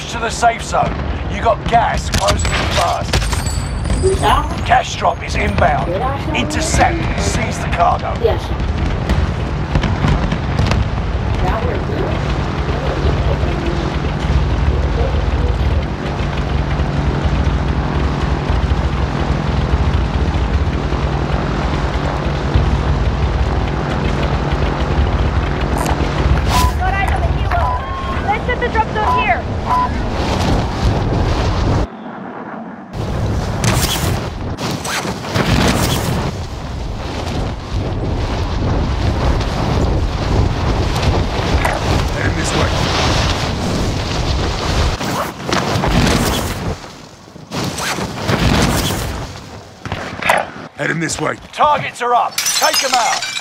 Rush to the safe zone. You got gas closing in fast. Cash drop is inbound. Intercept seize the cargo. Yes. Heading this way. Targets are up. Take them out.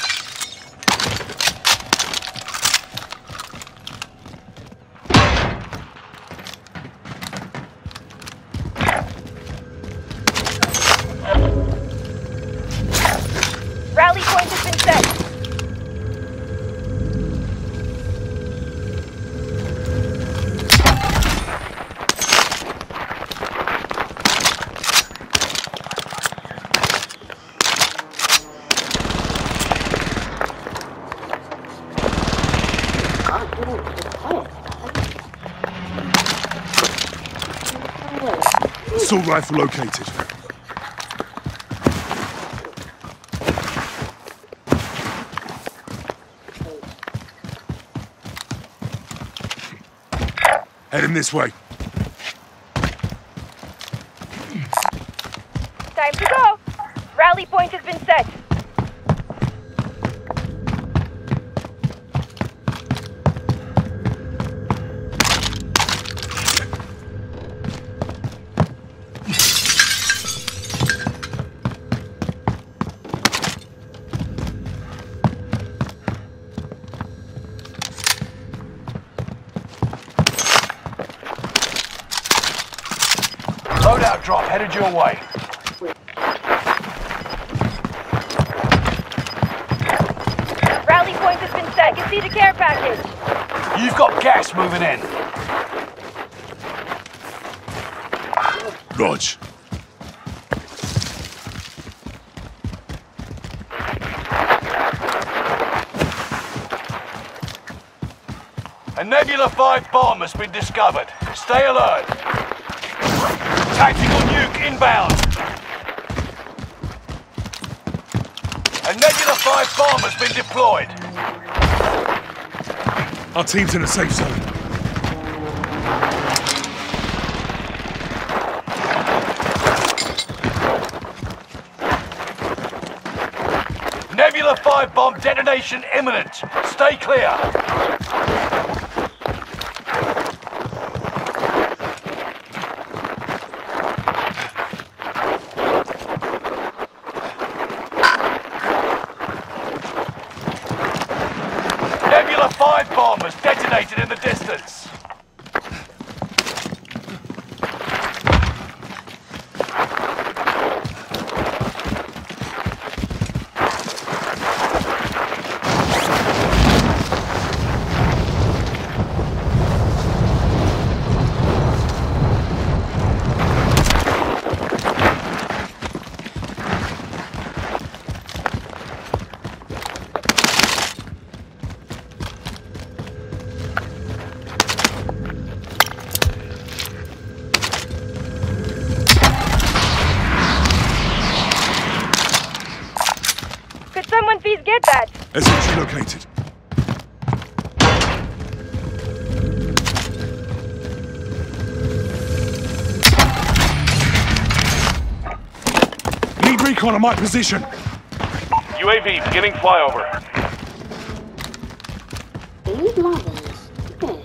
Assault rifle located. Heading this way. Loadout drop headed your way. Rally point has been set. Can see the care package. You've got gas moving in. Rog. A Nebula 5 bomb has been discovered. Stay alert. Tactical nuke inbound. A Nebula 5 bomb has been deployed. Our team's in a safe zone. Nebula 5 bomb detonation imminent. Stay clear. Get that? SMG located. Need recon on my position. UAV beginning flyover. These levels. Okay.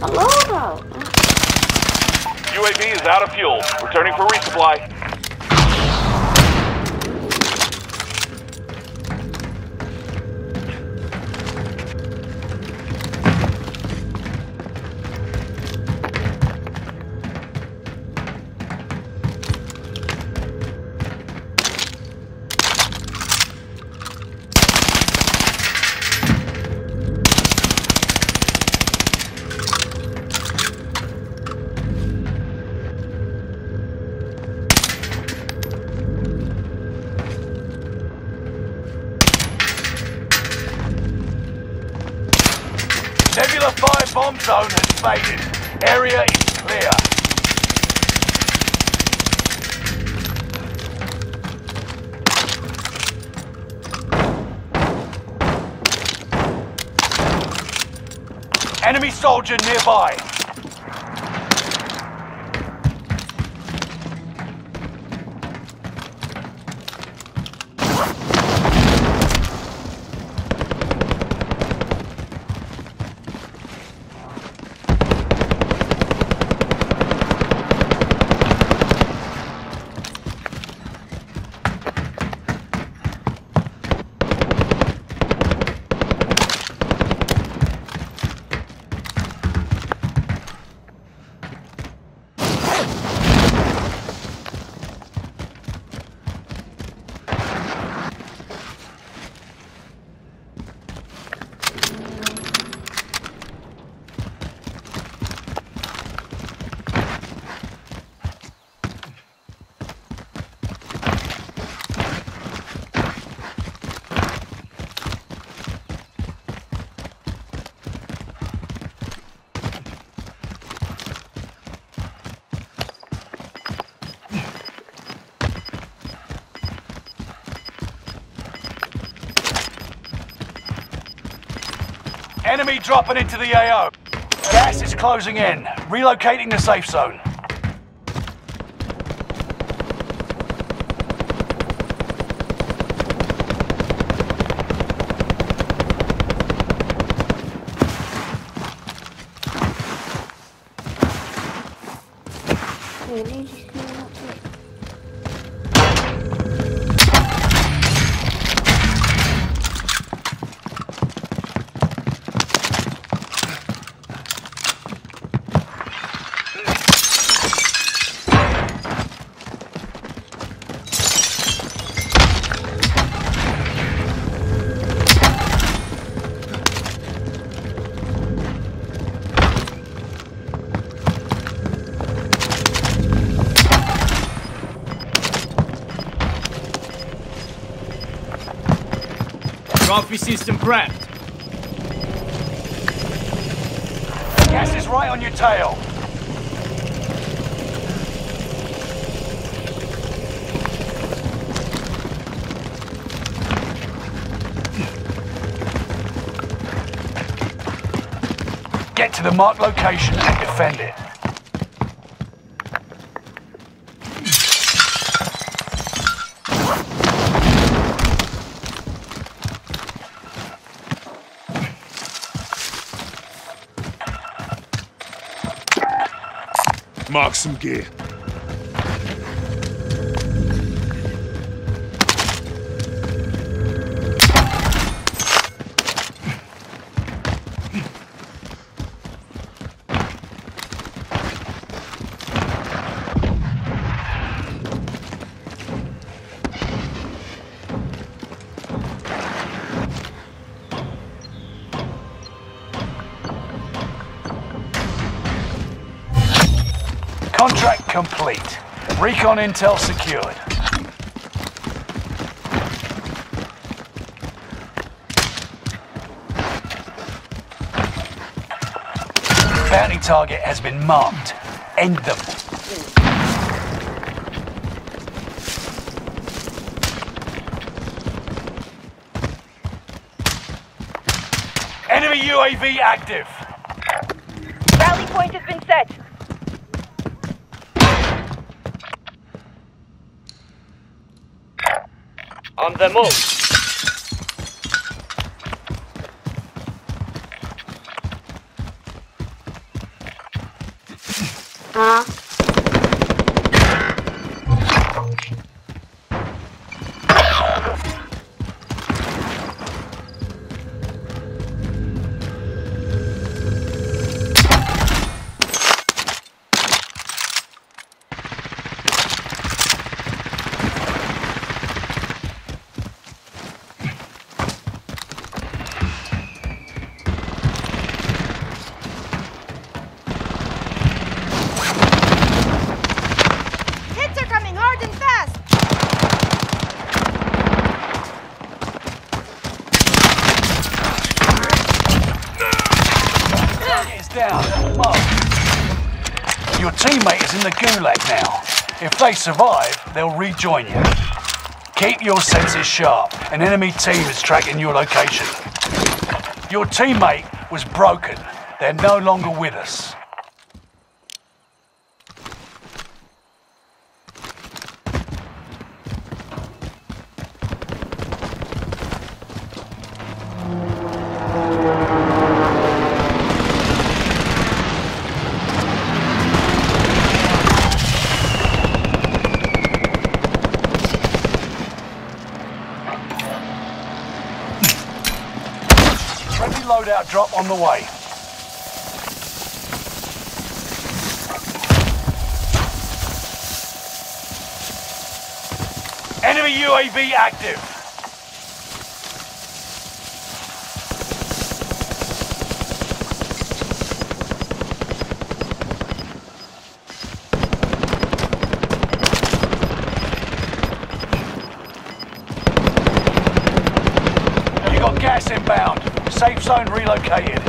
Hello. UAV is out of fuel. Returning for resupply. Zone has faded. Area is clear. Enemy soldier nearby. Enemy dropping into the AO. Gas is closing in. Relocating the safe zone. Did you Trophy system prepped. Gas is right on your tail. Get to the marked location and defend it. Mark some gear. Complete. Recon intel secured. Bounty target has been marked. End them. Enemy UAV active. Rally point has been set. On the move. Huh? In the gulag now. If they survive, they'll rejoin you. Keep your senses sharp. An enemy team is tracking your location. Your teammate was broken. They're no longer with us. Loadout drop on the way. Enemy UAV active. You got gas inbound. Safe zone relocated.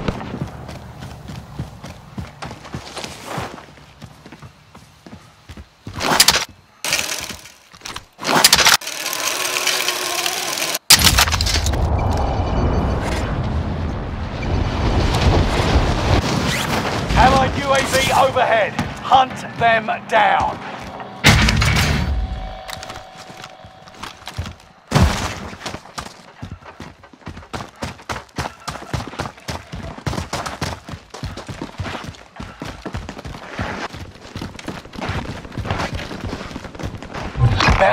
Allied UAV overhead. Hunt them down.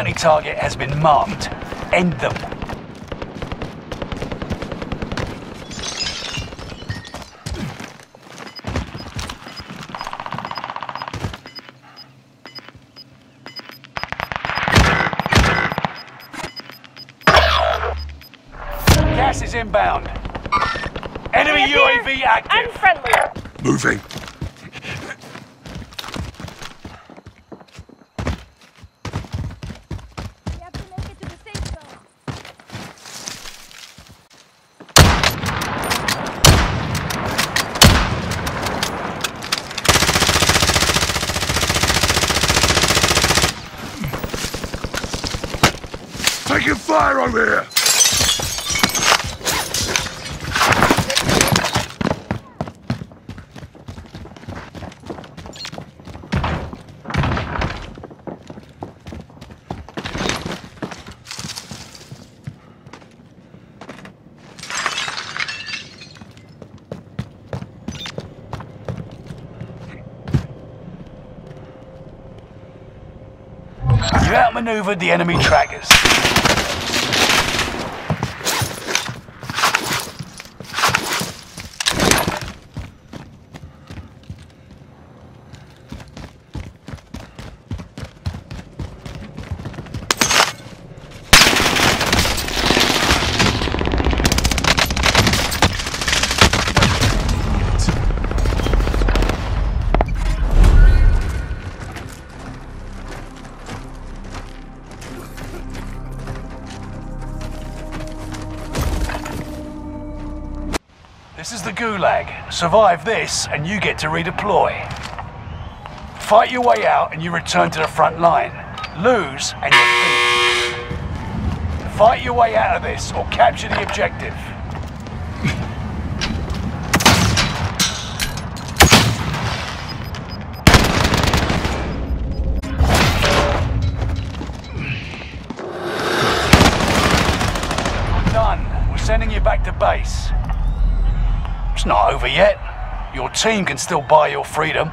Bounty target has been marked. End them. Gas is inbound. Enemy UAV active. Unfriendly. Moving. We have to make it to the safe zone. Taking fire over here! You outmaneuvered the enemy trackers. Survive this, and you get to redeploy. Fight your way out, and you return to the front line. Lose, and you're finished. Fight your way out of this, or capture the objective. Done. We're sending you back to base. It's not over yet. Your team can still buy your freedom.